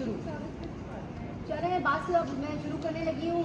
शुरू। चले बस अब मैं शुरू करने लगी हूँ।